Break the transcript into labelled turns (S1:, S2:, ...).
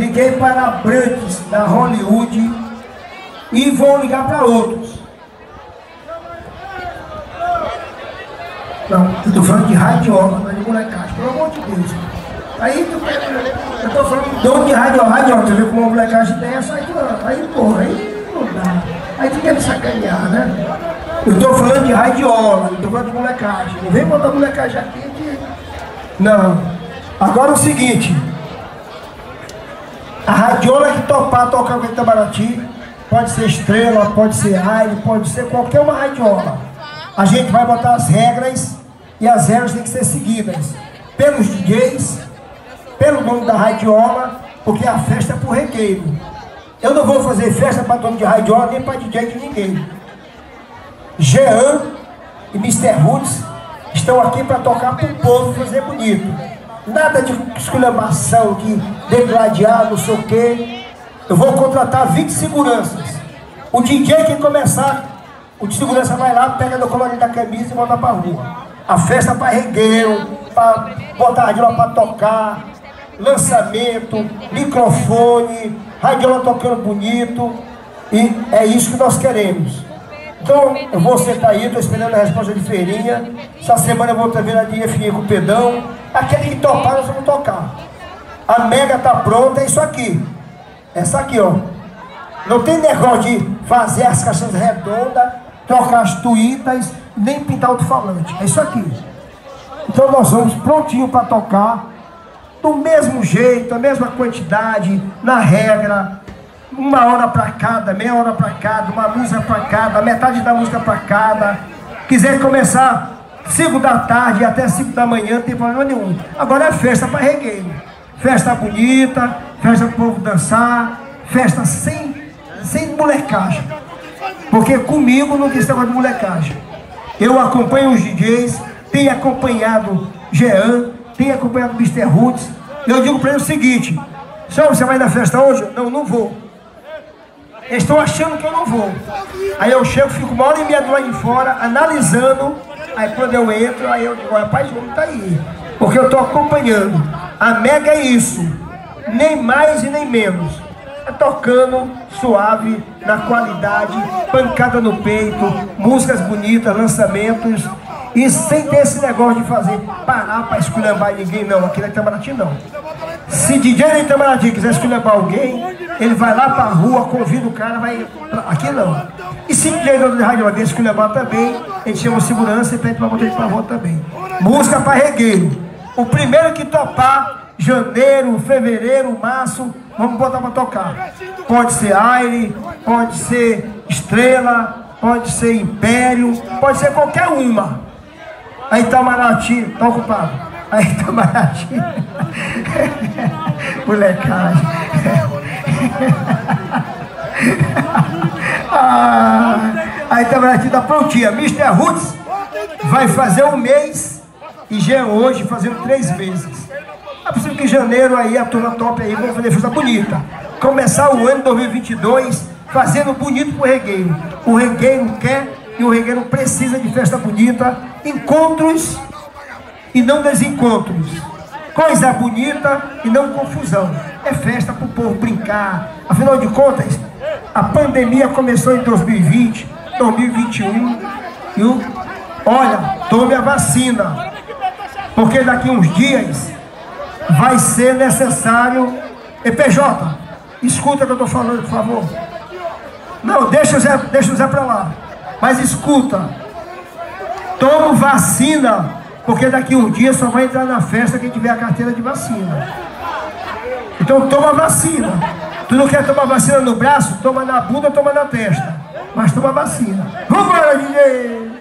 S1: liguei para Brantes, da Hollywood, e vou ligar para outros. Não, eu estou falando de radiola, não é de molecagem, pelo amor de Deus. Aí tu, eu estou falando dono de radiola, radiola, você vê como uma molecagem tem essa aí, aí porra, aí não dá. Aí tu quer me sacanear, né? Eu estou falando de radiola, não estou falando de molecagem. Não vem botar molecagem aqui que. Não. Agora o seguinte. A radiola que topar tocar com Itabaraty, pode ser estrela, pode ser aire, pode ser qualquer uma radiola. A gente vai botar as regras e as regras têm que ser seguidas pelos DJs, pelo dono da radiola, porque a festa é pro regueiro. Eu não vou fazer festa para dono de radiola nem para DJ de ninguém. Jean e Mr. Roots estão aqui para tocar para o povo fazer bonito. Nada de esculhambação, de degladiar, não sei o quê. Eu vou contratar 20 seguranças. O DJ que começar, o de segurança vai lá, pega no colarinho da camisa e volta para a rua. A festa para regueiro, para botar a radiola para tocar, lançamento, microfone, radiola tocando bonito. E é isso que nós queremos. Então, eu vou sentar aí, estou esperando a resposta de feirinha. Essa semana eu vou também na DFI com o Pedão. Aquele que topar, nós vamos tocar. A mega tá pronta, é isso aqui. Essa aqui, ó. Não tem negócio de fazer as caixas redondas, trocar as tuítas, nem pintar o falante. É isso aqui. Então nós vamos prontinho para tocar, do mesmo jeito, a mesma quantidade, na regra, uma hora para cada, meia hora para cada, uma música para cada, metade da música para cada. Quiser começar 5 da tarde até 5 da manhã, não tem problema nenhum. Agora é festa para regueiro. Festa bonita, festa para o povo dançar, festa sem, sem molecagem. Porque comigo não tem esse de molecagem. Eu acompanho os DJs, tenho acompanhado Jean, tenho acompanhado Mr. Roots. Eu digo para ele o seguinte, senhor, você vai na festa hoje? Não, não vou. Eles estão achando que eu não vou. Aí eu chego, fico uma hora e meia do lado de fora, analisando. Aí quando eu entro, aí eu digo, rapaz, o homem tá aí. Porque eu estou acompanhando. A mega é isso. Nem mais e nem menos. É tocando suave, na qualidade, pancada no peito, músicas bonitas, lançamentos. E sem ter esse negócio de fazer parar para esculhambar ninguém, não. Aqui na Itamaraty, não. Se DJ da Itamaraty quiser esculhambar alguém, ele vai lá para a rua, convida o cara, vai. Pra... Aqui não. E se DJ da Rádio alguém esculhambar também, gente chama segurança e pede para botar ele para a rua também. Música para regueiro. O primeiro que topar, janeiro, fevereiro, março, vamos botar para tocar. Pode ser aire, pode ser estrela, pode ser império, pode ser qualquer uma. Aí Itamaraty, tá ocupado. Aí Itamaraty. Molecagem. ah, aí Itamaraty tá prontinha. Mr. Roots vai fazer um mês e já é hoje fazendo três meses. É possível que em janeiro aí a turma top aí vão fazer festa bonita. Começar o ano 2022 fazendo bonito pro regueiro. O regueiro quer e o regueiro precisa de festa bonita, encontros e não desencontros. Coisa bonita e não confusão. É festa para o povo brincar. Afinal de contas, a pandemia começou em 2020, 2021. E olha, tome a vacina. Porque daqui uns dias vai ser necessário. EPJ, escuta o que eu estou falando, por favor. Não, deixa o Zé, deixa o Zé para lá. Mas escuta, toma vacina, porque daqui um dia só vai entrar na festa quem tiver a carteira de vacina. Então toma vacina. Tu não quer tomar vacina no braço? Toma na bunda, toma na testa. Mas toma vacina. Vambora, DJ!